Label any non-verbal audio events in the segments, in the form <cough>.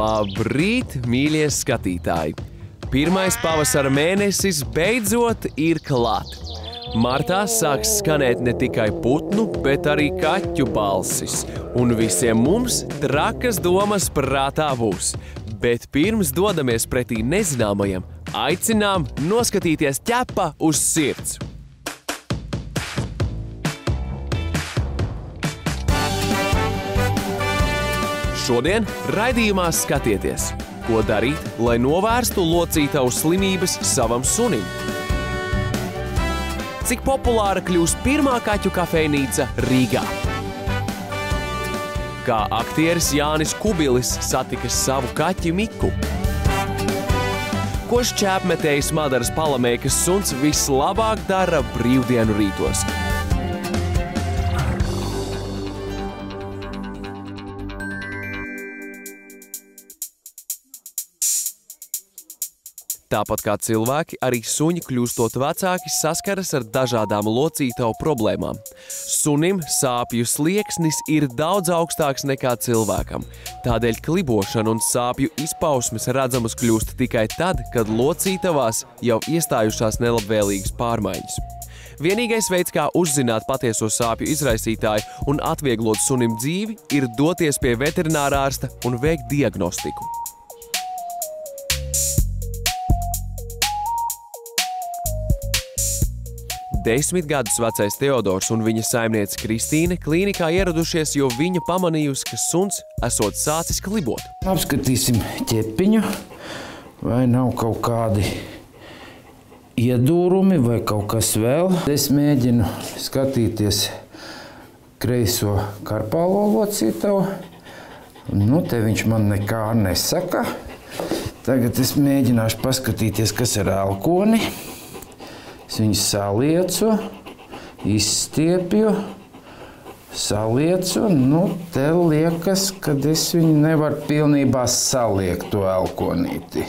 Labrīt, mīļie skatītāji! Pirmais pavasara mēnesis beidzot ir klāt. Martā sāks skanēt ne tikai putnu, bet arī kaķu balsis. Un visiem mums trakas domas prātā būs. Bet pirms dodamies pretī nezināmajam, aicinām noskatīties ķepa uz sirds. Šodien raidījumā skatieties, ko darīt, lai novērstu locītavu slimības savam sunim. Cik populāra kļūst pirmā kaķu kafejnīca Rīgā? Kā aktieris Jānis Kubilis satika savu kaķi Miku? Ko šķēpmetējs Madaras palamēkas suns vislabāk dara brīvdienu rītos? Tāpat kā cilvēki, arī suņi kļūstot vecāki saskaras ar dažādām locītavu problēmām. Sunim sāpju slieksnis ir daudz augstāks nekā cilvēkam. Tādēļ klibošana un sāpju izpausmes redzamas kļūst tikai tad, kad locītavās jau iestājušās nelabvēlīgas pārmaiņas. Vienīgais veids, kā uzzināt patieso sāpju izraisītāju un atvieglot sunim dzīvi, ir doties pie veterinārārsta un veikt diagnostiku. Desmit gadus vecais Teodors un viņa saimniece Kristīne klīnikā ieradušies, jo viņa pamanījusi, ka suns esot sācis klibot. Apskatīsim ķepiņu, vai nav kaut kādi iedūrumi vai kaut kas vēl. Es mēģinu skatīties kreiso karpālo locītavu. Nu, te viņš man nekā nesaka. Tagad es mēģināšu paskatīties, kas ir elkoni. Es viņu saliecu, izstiepju, saliecu. Nu, te liekas, ka es viņu nevaru pilnībā saliekt to elkonīti.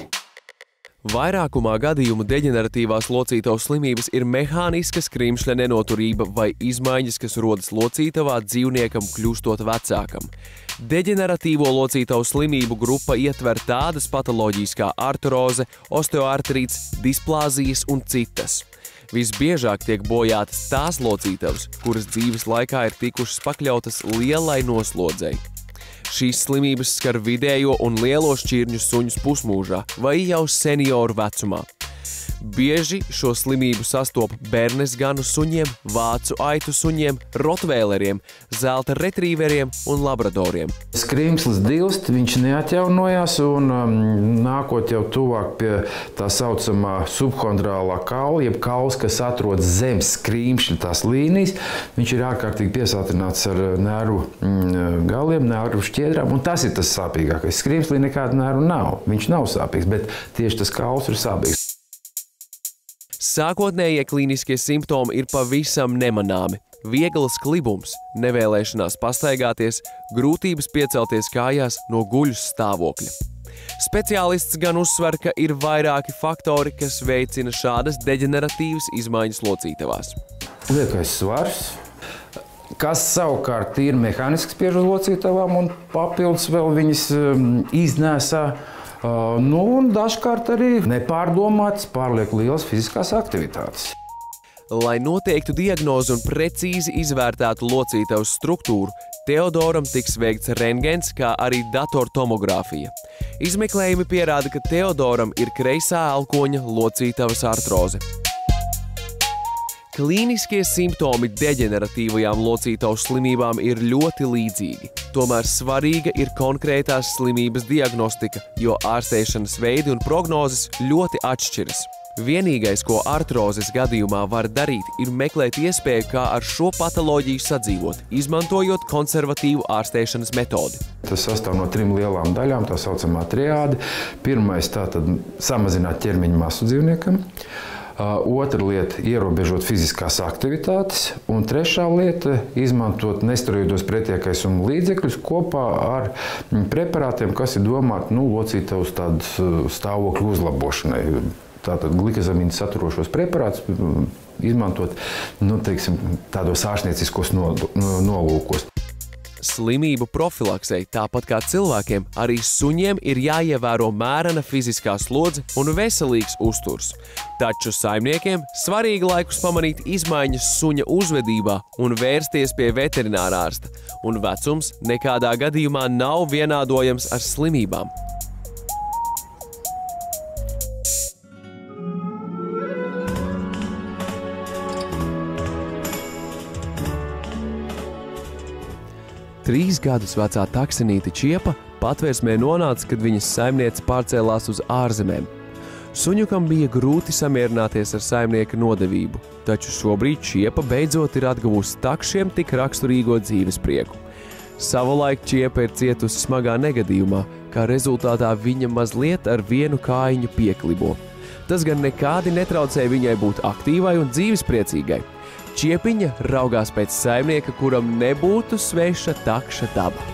Vairākumā gadījumu deģeneratīvās locītavas slimības ir mehāniska skrimšļa nenoturība vai izmaiņas, kas rodas locītavā dzīvniekam kļūstot vecākam. Deģeneratīvo locītavu slimību grupa ietver tādas patoloģijas kā artroze, osteoartrīts, displāzijas un citas. Visbiežāk tiek bojātas tās locītavas, kuras dzīves laikā ir tikušas pakļautas lielai noslodzei. Šīs slimības skar vidējo un lielo šķirņu suņus pusmūžā vai jau senioru vecumā. Bieži šo slimību sastopas bērnes ganu suņiem, vācu aitu suņiem, rotvēleriem, zelta retrīveriem un labradoriem. Skrimslis dilst, viņš neatjaunojās un um, nākot jau tuvāk pie tā saucamā subhondrālā kaula, jeb kauls, kas atrodas zem skrimšļa tās līnijas, viņš ir ārkārtīgi piesātināts ar nervu mm, galiem, nervu šķiedrām, un tas ir tas sāpīgākais. Skrimslī nekāda nervu nav, viņš nav sāpīgs, bet tieši tas kauls ir sāpīgs. Sākotnējie klīniskie simptomi ir pavisam nemanāmi. Viegls klibums, nevēlēšanās pastaigāties, grūtības piecelties kājās no guļus stāvokļa. Speciālists gan uzsver, ka ir vairāki faktori, kas veicina šādas deģeneratīvas izmaiņas locītavās. Liekais svars, kas savukārt ir mehānisks spiežu locītavām un papildus vēl viņas um, iznēsā nu, un dažkārt arī nepārdomātas, pārlieku lielas fiziskās aktivitātes. Lai noteiktu diagnozi un precīzi izvērtētu locītavas struktūru, Teodoram tiks veikts rengens, kā arī datortomogrāfija. Izmeklējumi pierāda, ka Teodoram ir kreisā elkoņa locītavas artroze. Klīniskie simptomi deģeneratīvajām locītavu slimībām ir ļoti līdzīgi. Tomēr svarīga ir konkrētās slimības diagnostika, jo ārstēšanas veidi un prognozes ļoti atšķiras. Vienīgais, ko artrozes gadījumā var darīt, ir meklēt iespēju, kā ar šo patoloģiju sadzīvot, izmantojot konservatīvu ārstēšanas metodi. Tas sastāv no trim lielām daļām, tā saucamā triāde. Pirmais - tātad samazināt ķermeņa masu dzīvniekam. Otra lieta - ierobežot fiziskās aktivitātes. Un trešā lieta - izmantot nesteroīdos pretiekaisumu līdzekļus kopā ar preparātiem, kas ir domāti nu, locītavas stāvokļu uzlabošanai. Tātad glikazamīnu saturošos preparātus izmantot nu, teiksim, tādos ārstnieciskos nolūkos. Slimību profilaksei. Tāpat kā cilvēkiem, arī suņiem ir jāievēro mērena fiziskā slodze un veselīgs uzturs. Taču saimniekiem svarīgi laikus pamanīt izmaiņas suņa uzvedībā un vērsties pie veterinārārsta, un vecums nekādā gadījumā nav vienādojams ar slimībām. Trīs gadus vecā taksinīte Čiepa patvērsmē nonāca, kad viņas saimniece pārcēlās uz ārzemēm. Suņukam bija grūti samierināties ar saimnieka nodevību, taču šobrīd Čiepa beidzot ir atguvusi takšiem tik raksturīgo dzīves prieku. Savulaik Čiepa ir cietusi smagā negadījumā, kā rezultātā viņa mazliet ar vienu kājiņu pieklibo. Tas gan nekādi netraucēja viņai būt aktīvai un dzīvespriecīgai. Čiepiņa raugās pēc saimnieka, kuram nebūtu sveša takša daba.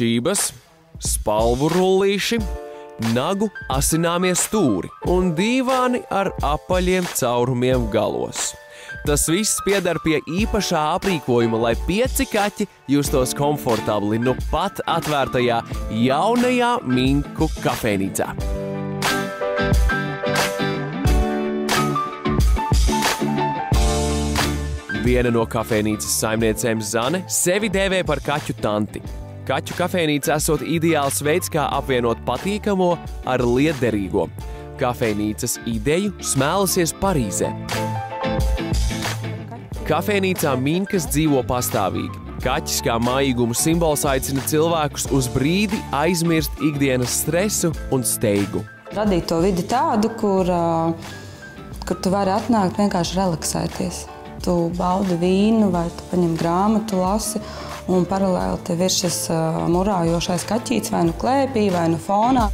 Čības, spalvu rullīši, nagu asināmie stūri un dīvāni ar apaļiem caurumiem galos. Tas viss pieder pie īpašā aprīkojuma, lai pieci kaķi justos komfortabli nu pat atvērtajā jaunajā Minku kafejnīcā. Viena no kafejnīcas saimniecēm Zane sevi dēvē par kaķu tanti. Kaķu kafejnīca esot ideāls veids, kā apvienot patīkamo ar liederīgo. Kafejnīcas ideju smēlusies Parīzē. Kafejnīcā Minkas dzīvo pastāvīgi. Kaķis kā mājīguma simbols aicina cilvēkus uz brīdi aizmirst ikdienas stresu un steigu. Radīt to vidi tādu, kur, kur tu vari atnākt vienkārši relaksēties. Tu baudi vīnu vai tu paņem grāmatu, lasi, un paralēli tev ir šis murājošais kaķītis vai nu klēpī, vai nu fonā.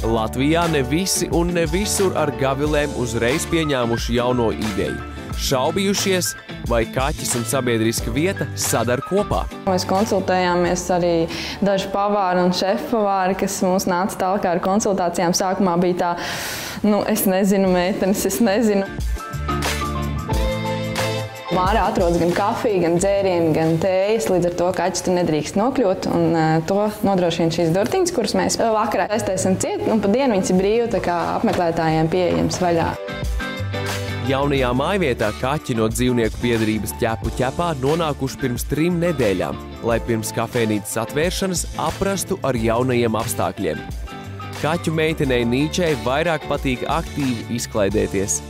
Latvijā ne visi un ne visur ar gavilēm uzreiz pieņēmuši jauno ideju šaubījušies, vai kaķis un sabiedriska vieta sadar kopā. Mēs konsultējāmies arī daži pavāri un šefpavāri, kas mums nāca tālāk ar konsultācijām. Sākumā bija tā, nu, es nezinu, meitenes, es nezinu. Mārā atrodas gan kafija, gan dzērieni, gan tējas. Līdz ar to kaķis tur nedrīkst nokļūt. Un, uh, to nodrošina šīs durtiņas, kuras mēs vakarā aiztaisam ciet. Un pa dienu viņas ir brīvi apmeklētājiem pieejams vaļā. Jaunajā mājvietā kaķi no dzīvnieku piedarības ķepu ķepā nonākuši pirms trim nedēļām, lai pirms kafejnīcas atvēršanas aprastu ar jaunajiem apstākļiem. Kaķu meitenei Nīčai vairāk patīk aktīvi izklaidēties.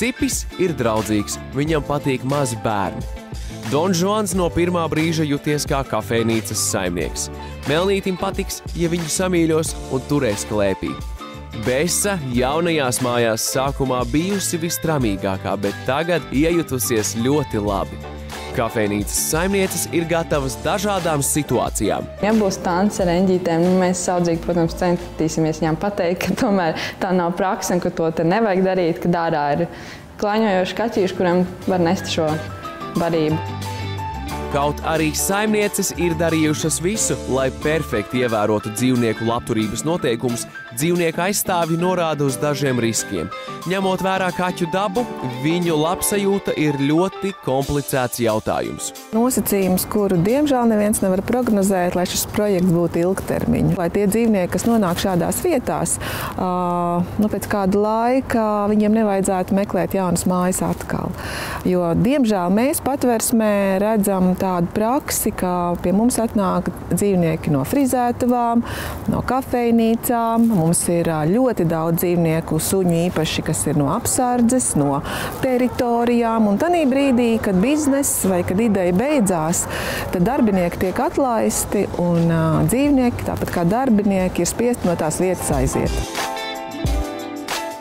Cipis ir draudzīgs, viņam patīk mazi bērni. Dons Žuans no pirmā brīža juties kā kafejnīcas saimnieks. Melnītim patiks, ja viņu samīļos un turēs klēpī. Besa jaunajās mājās sākumā bijusi vistramīgākā, bet tagad iejutusies ļoti labi. Kafejnīcas saimnieces ir gatavas dažādām situācijām. Ja būs tāds ar eņģītēm, nu mēs saudzīgi, protams, centīsimies viņām pateikt, ka tomēr tā nav praksa un ka to te nevajag darīt, ka dārā ir klāņojoši kaķīši, kuriem var nest šo barību. Kaut arī saimnieces ir darījušas visu, lai perfekti ievērotu dzīvnieku labturības noteikumus, dzīvnieku aizstāvji norāda uz dažiem riskiem. Ņemot vērā kaķu dabu, viņu labsajūta ir ļoti komplicēts jautājums. Nosacījums, kuru diemžēl neviens nevar prognozēt, lai šis projekts būtu ilgtermiņa. Lai tie dzīvnieki, kas nonāk šādās vietās, nu, pēc kāda laika viņiem nevajadzētu meklēt jaunas mājas atkal. Jo, diemžēl mēs patversmē redzam tādu praksi, ka pie mums atnāk dzīvnieki no frizētavām, no kafejnīcām. Mums ir ļoti daudz dzīvnieku, suņu īpaši, kas ir no apsardzes, no teritorijām. Un tajā brīdī, kad bizness vai kad ideja beidzās, tad darbinieki tiek atlaisti un dzīvnieki, tāpat kā darbinieki, ir spiesti no tās vietas aiziet.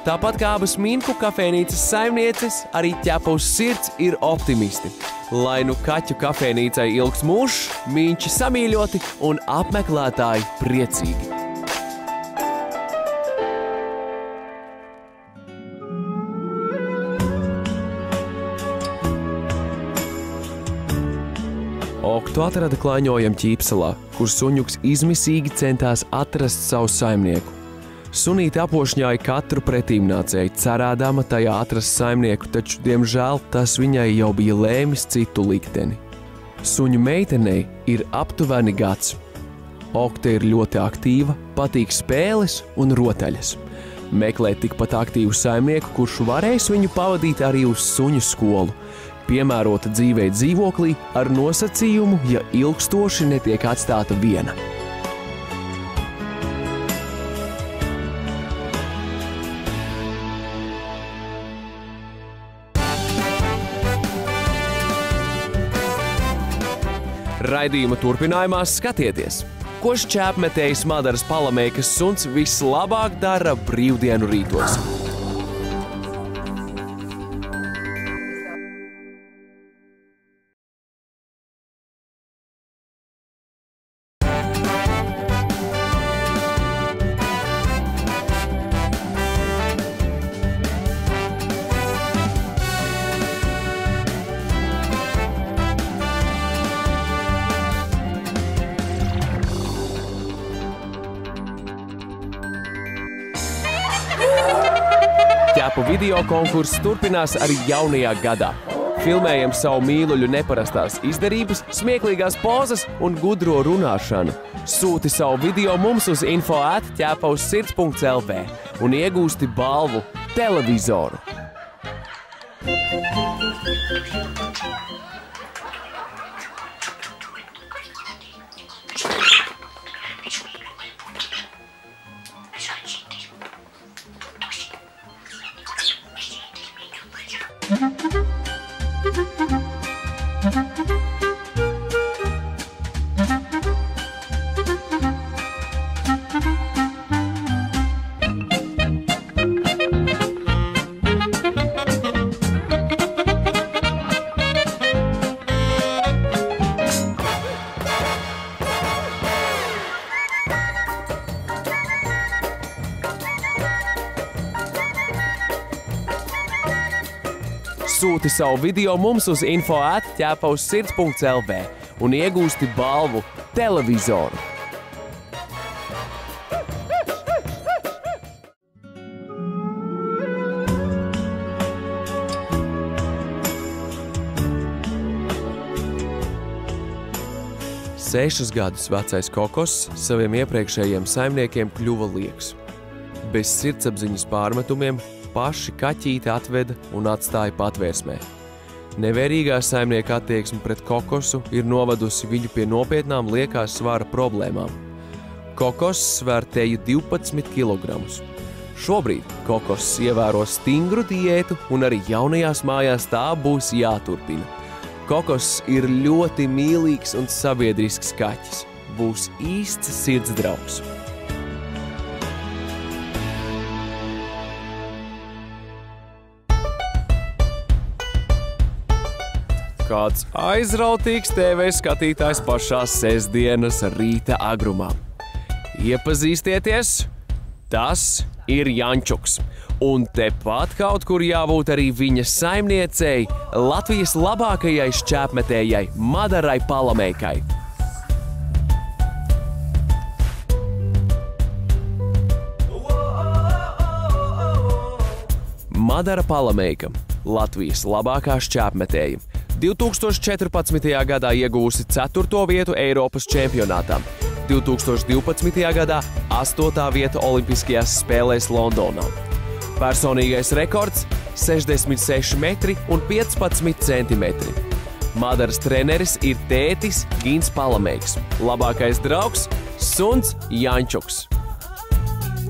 Tāpat kā abas minku kafejnīcas saimnieces, arī ķepus sirds ir optimisti. Lai nu kaķu kafejnīcai ilgs mūžs, mīņķi samīļoti un apmeklētāji priecīgi. Oktu atrada klāņojam ķīpselā, kur suņuks izmisīgi centās atrast savu saimnieku. Sunīte apošņāja katru pretīmnācēju, cerēdama tajā atrast saimnieku, taču, diemžēl, tas viņai jau bija lēmis citu likteni. Suņu meitenei ir aptuveni gads. Okta ir ļoti aktīva, patīk spēles un rotaļas meklēt tikpat aktīvu saimnieku, kurš varēs viņu pavadīt arī uz suņu skolu. Piemērota dzīvei dzīvoklī ar nosacījumu, ja ilgstoši netiek atstāta viena. Raidījuma turpinājumā skatieties! ko šķēpmetējs Madaras palamēkas suns vislabāk dara brīvdienu rītos. Konkurss turpinās arī jaunajā gadā. Filmējam savu mīluļu neparastās izdarības, smieklīgās pozas un gudro runāšanu. Sūti savu video mums uz info atķēpa uz sirds.lv un iegūsti balvu televizoru. Sūti savu video mums uz info atķēpa uz sirds.lv un iegūsti balvu televizoru. Sešus gadus vecais kokos saviem iepriekšējiem saimniekiem kļuva lieks. Bez sirdsapziņas pārmetumiem paši kaķīti atveda un atstāja patvērsmē. Nevērīgā saimnieka attieksme pret kokosu ir novadusi viņu pie nopietnām liekās svara problēmām. Kokos svērtēja 12 kg. Šobrīd kokos ievēro stingru diētu, un arī jaunajās mājās tā būs jāturpina. Kokos ir ļoti mīlīgs un sabiedrisks kaķis. Būs īsts sirds draugs. Kāds aizrautīgs TV skatītājs pašā sestdienas rīta agrumā. Iepazīstieties, tas ir Jančuks. Un tepat kaut kur jābūt arī viņa saimniecei, Latvijas labākajai šķēpmetējai, Madarai Palamēkai. Madara Palameika, Latvijas labākā šķēpmetēja. 2014. gadā iegūsi 4. vietu Eiropas čempionātā, 2012. gadā 8. vieta Olimpiskajās spēlēs Londonā. Personīgais rekords - 66 metri un 15 centimetri. Madaras treneris ir tētis Gins Palamēks, labākais draugs - suns Jančuks.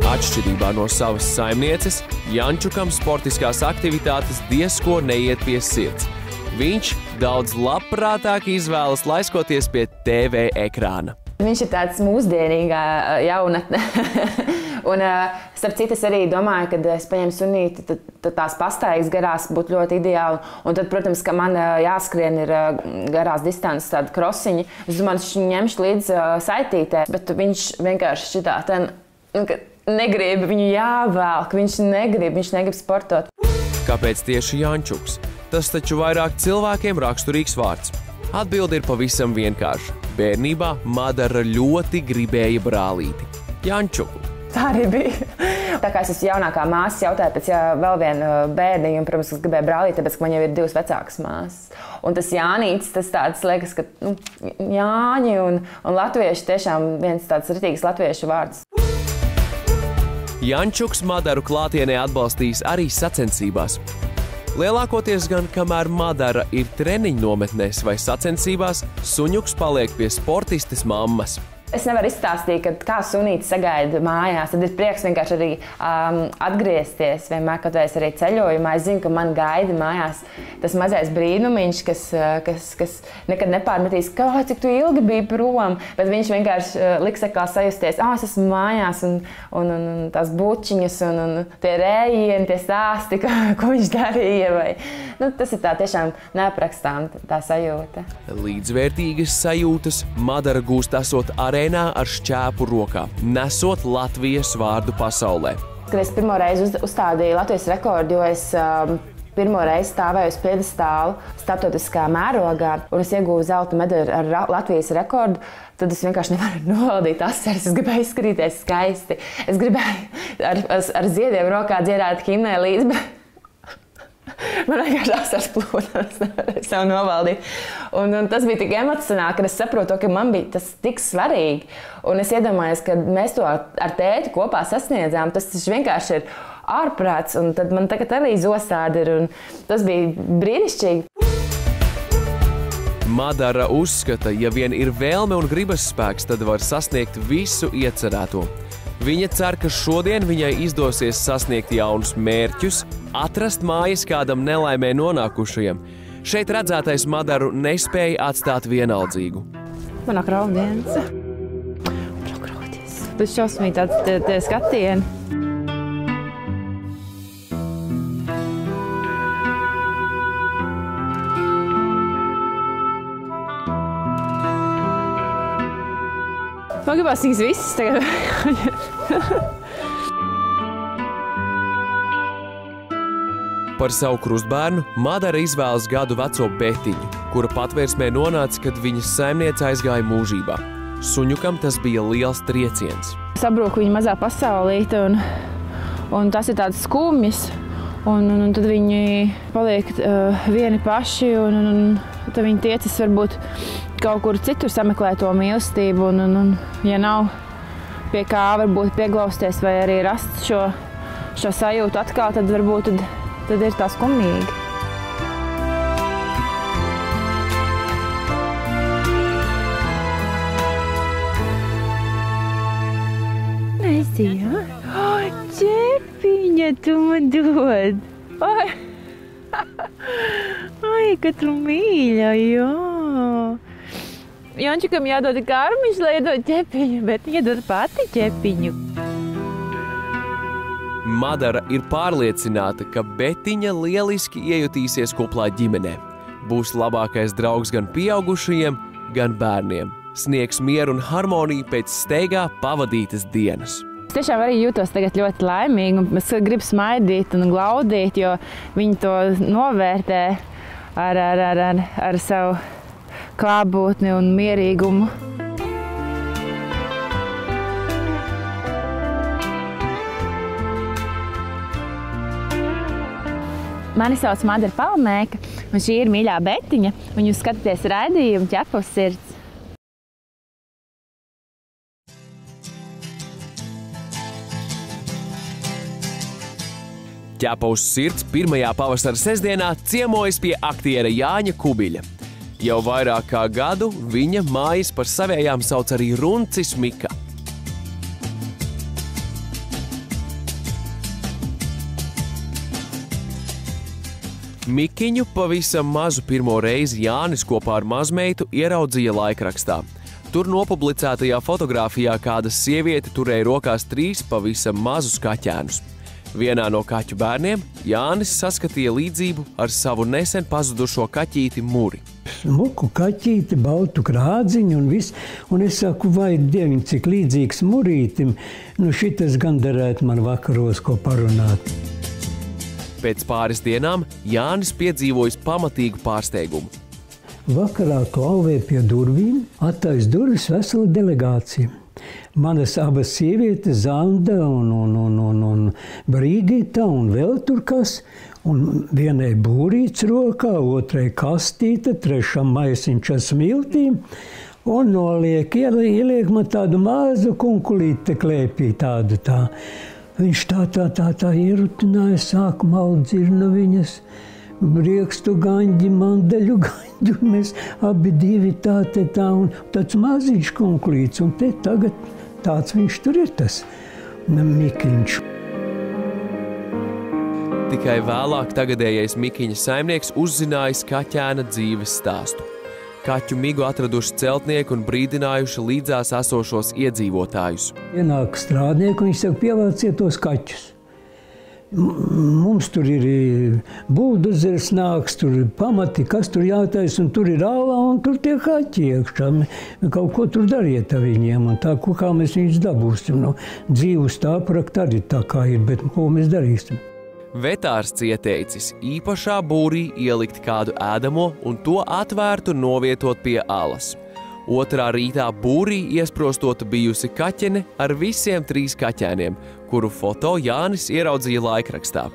Atšķirībā no savas saimnieces, Jančukam sportiskās aktivitātes diezko neiet pie sirds. Viņš daudz labprātāk izvēlas laiskoties pie TV ekrāna. Viņš ir tāds mūsdienīgā jaunatne. <laughs> un, starp citu, es arī domāju, ka es paņemtu sunīti, tad, tad tās pastaigas garās būtu ļoti ideāli. Un tad, protams, ka man jāskrien ir garās distances, tāda krosiņa. Es domāju, ka viņš ņemšu līdzi saitītē, bet viņš vienkārši šitā ten, nu, negrib viņu jāvēl, ka viņš negrib, viņš negrib sportot. Kāpēc tieši Jančuks? Tas taču vairāk cilvēkiem raksturīgs vārds. Atbilde ir pavisam vienkārša. Bērnībā Madara ļoti gribēja brālīti - Jančuku. Tā arī bija. Tā kā es esmu jaunākā māsa, jautāju pēc jā, vēl viena bērna, un, protams, es gribēju brālīti, tāpēc, ka man jau ir divas vecākas māsas. Un tas Jānis, tas tāds liekas, ka nu, Jāņi un, un latvieši tiešām viens tāds ritīgs latviešu vārds. Jančuks Madaru klātienē atbalstīs arī sacensībās. Lielākoties gan kamēr Madara ir treniņu nometnēs vai sacensībās, suņuks paliek pie sportistes mammas. Es nevaru izstāstīt, ka, kā sunītis sagaida mājās. Tad ir prieks vienkārši arī um, atgriezties. Vienmēr, kad es arī ceļojumā, es zinu, ka man gaida mājās tas mazais brīnumiņš, kas, uh, kas, kas nekad nepārmetīs, kā cik tu ilgi biji prom. Bet viņš vienkārši uh, liks kā sajusties, ah, es esmu mājās, un, un, un, un tās bučiņas, un, un tie rējieni, tie stāsti, <laughs> ko, ko viņš darīja. Vai, nu, tas ir tā tiešām neaprakstām tā sajūta. Līdzvērtīgas sajūtas Madara gūst esot arēnā arēnā ar šķēpu rokā, nesot Latvijas vārdu pasaulē. Kad es pirmo reizi uz, uzstādīju Latvijas rekordu, jo es um, pirmo reizi stāvēju uz piedestāla starptautiskā mērogā, un es iegūstu zelta medaļu ar Latvijas rekordu, tad es vienkārši nevaru <laughs> novaldīt asaras. Es gribēju izskatīties skaisti. Es gribēju ar, ar, ar ziediem rokā dziedāt himnē līdzi. <laughs> Man vienkārši asars plūda, es nevarēju sev novaldīt. Un, un tas bija tik emocionāli, ka es saprotu, ka man bija tas tik svarīgi. Un es iedomājos, ka mēs to ar tēti kopā sasniedzām. Tas vienkārši ir ārprāts, un tad man tagad arī zosādi ir. Tas bija brīnišķīgi. Madara uzskata, ja vien ir vēlme un gribas spēks, tad var sasniegt visu iecerēto. Viņa cer, ka šodien viņai izdosies sasniegt jaunus mērķus, atrast mājas kādam nelaimē nonākušajam. Šeit redzētais Madaru nespēja atstāt vienaldzīgu. Manā kraudienas. Tas šausmīgi tāds tie, tie skatieni. Man gribās viņas visas tagad. Par savu krustbērnu Madara izvēlas gadu veco Betiņu, kura patvērsmē nonāca, kad viņas saimniece aizgāja mūžībā. Suņukam tas bija liels trieciens. Sabruka viņa mazā pasaulīte, un, un tas ir tāds skumjas. Un, un, un tad viņi paliek uh, vieni paši, un, un, un tad viņi tiecas varbūt kaut kur citur sameklēt to mīlestību. Un, un, un, ja nav pie kā varbūt pieglausties vai arī rast šo, šo sajūtu atkal, tad varbūt tad, tad ir tā skumīgi. Nezinu. Oh, ķepiņa tu man dod. Ai, <laughs> Ai ka tu mīļa, jā. Jančikam jādod karmiņš, lai iedod ķepiņu, bet iedod pati ķepiņu. Madara ir pārliecināta, ka Betiņa lieliski iejutīsies koplā ģimenē. Būs labākais draugs gan pieaugušajiem, gan bērniem. Sniegs mieru un harmoniju pēc steigā pavadītas dienas. Es tiešām arī jūtos ļoti laimīga. Es gribu smaidīt un glaudīt, jo viņi to novērtē ar, ar, ar, ar, ar savu klātbūtni un mierīgumu. Mani sauc Madara Palmēka, un šī ir mīļā betiņa, un jūs skatāties raidījumu ķepus sirds. Ķepa uz sirds pirmajā pavasara sestdienā ciemojas pie aktiera Jāņa Kubiļa. Jau vairāk kā gadu viņa mājas par savējām sauc arī Runcis Mika. Mikiņu pavisam mazu pirmo reizi Jānis kopā ar mazmeitu ieraudzīja laikrakstā. Tur nopublicētajā fotografijā kāda sieviete turēja rokās trīs pavisam mazus kaķēnus. Vienā no kaķu bērniem Jānis saskatīja līdzību ar savu nesen pazudušo kaķīti Muri. Smuku kaķīti, baltu krādziņu un viss. Un es saku, vai dieviņ, cik līdzīgs murītim, nu šitas gan derētu man vakaros ko parunāt. Pēc pāris dienām Jānis piedzīvojis pamatīgu pārsteigumu. vakarā klauvē pie durvīm, attais durvis vesela delegācija. Manas abas sievietes, Zanda un, un, un, un, un Brīgita un vēl tur kas, un vienai būrīts rokā, otrai kastīte, trešam maisiņš ar smiltīm, un noliek, ieliek man tādu mazu kunkulīti klēpī tādu tā. Viņš tā, tā, tā, tā ierutināja, sāk malt dzirnaviņas, briekstu gaņģi, mandeļu <laughs> gaņģi, mēs abi divi tā, te tā, un tāds maziņš kunkulīts, un te tagad tāds viņš tur ir, tas Mikiņš. Tikai vēlāk tagadējais Mikiņa saimnieks uzzinājis kaķēna dzīves stāstu. Kaķu migu atraduši celtnieki un brīdinājuši līdzās esošos iedzīvotājus. Ienāk strādnieki un viņi saka, pievāciet tos kaķus. Mums tur ir būvdozers nāks, tur ir pamati, kas tur jātais, un tur ir ālā, un tur tie kaķi iekšā. Kaut ko tur dariet ar viņiem, un tā, kā mēs viņus dabūsim. No dzīves tā prakta arī tā kā ir, bet ko mēs darīsim? Vetārsts ieteicis īpašā būrī ielikt kādu ēdamo un to atvērtu novietot pie alas. Otrā rītā būrī iesprostota bijusi kaķene ar visiem trīs kaķēniem, kuru foto Jānis ieraudzīja laikrakstā.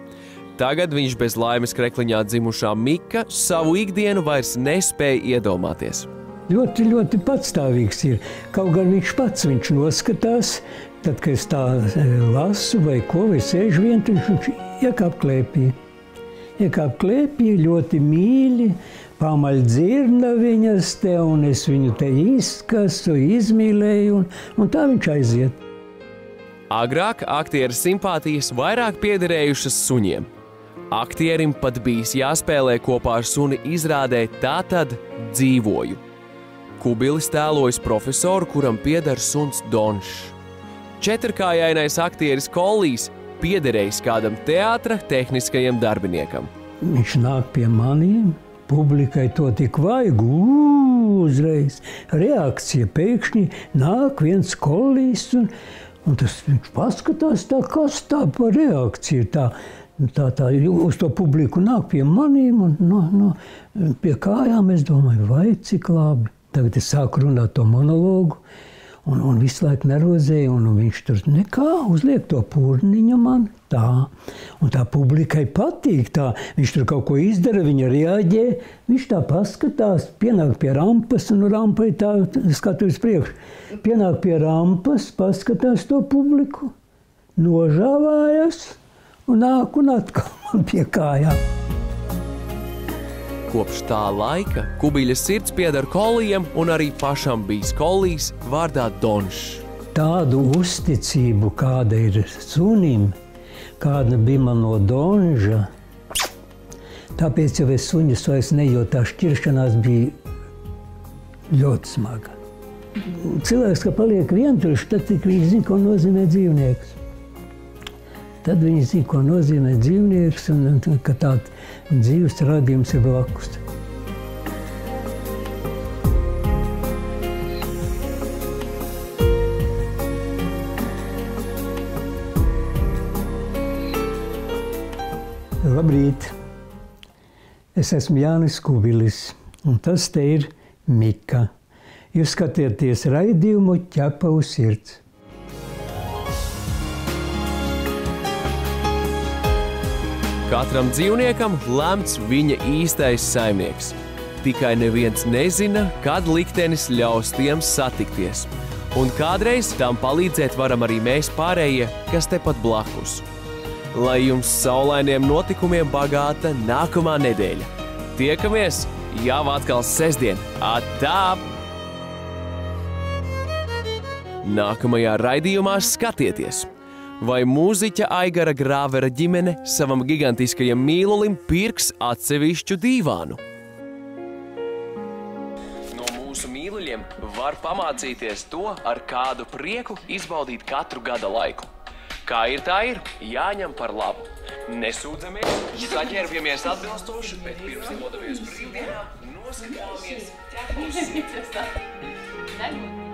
Tagad viņš bez laimes krekliņā dzimušā Mika savu ikdienu vairs nespēja iedomāties. Ļoti, ļoti patstāvīgs ir. Kaut gan viņš pats viņš noskatās, tad, kad es tā e, lasu vai ko, vai sēžu vientuļš, viņš iekāp klēpī. Iekāp klēpī ļoti mīļi, pamaļ dzirna viņas te, un es viņu te izkasu, izmīlēju, un, un tā viņš aiziet. Agrāk aktieru simpātijas vairāk piederējušas suņiem. Aktierim pat bijis jāspēlē kopā ar suni izrādē Tā tad dzīvoju. Kubilis tēlojas profesoru, kuram pieder suns Donšs. Četrkājainais aktieris Kollijs piederējis kādam teātra tehniskajam darbiniekam. Viņš nāk pie maniem, Publikai to tik vajag, uzreiz reakcija. Pēkšņi nāk viens kolīs, un, un tas viņš paskatās, tā, kas tā par reakciju. Tā, tā, tā uz to publiku nāk pie maniem, un no, no, pie kājām es domāju, vai cik labi. Tagad es sāku runāt to monologu un, un visu laiku nervozēja, un, un viņš tur nekā uzliek to pūniņu man. Tā. Un tā publikai patīk. Tā. Viņš tur kaut ko izdara, viņa reaģē. Viņš tā paskatās, pienāk pie rampas, un rampai tā skatuves priekš. Pienāk pie rampas, paskatās to publiku, nožāvājas un nāk un atkal <laughs> pie kājām. Kopš tā laika Kubiļa sirds pieder kolijam un arī pašam bijis kolijs vārdā Donšs. Tādu uzticību, kāda ir sunim, kāda bija man no Donža, tāpēc jau es suņus vairs nejūtu, tā šķiršanās bija ļoti smaga. Cilvēks, ka paliek vientuļš, tad viņš zina, ko nozīmē dzīvnieks. Tad viņi zina, ko nozīmē dzīvnieks un, ka tāds dzīves radījums ir blakus. Labrīt! Es esmu Jānis Kubilis, un tas te ir Mika. Jūs skatieties raidījumu ķepa uz sirds. Katram dzīvniekam lemts viņa īstais saimnieks. Tikai neviens nezina, kad liktenis ļaus tiem satikties. Un kādreiz tam palīdzēt varam arī mēs pārējie, kas tepat blakus. Lai jums saulainiem notikumiem bagāta nākamā nedēļa. Tiekamies jau atkal sestdien! Atā! Nākamajā raidījumā skatieties! Vai mūziķa Aigara Grāvera ģimene savam gigantiskajam mīlulim pirks atsevišķu dīvānu. No mūsu mīluļiem var pamācīties to, ar kādu prieku izbaudīt katru gada laiku. Kā ir, tā ir, jāņem par labu. Nesūdzamies, saģērbjamies atbilstoši, bet pirms dodamies brīvdienā noskatāmies ķepus. <laughs> <laughs>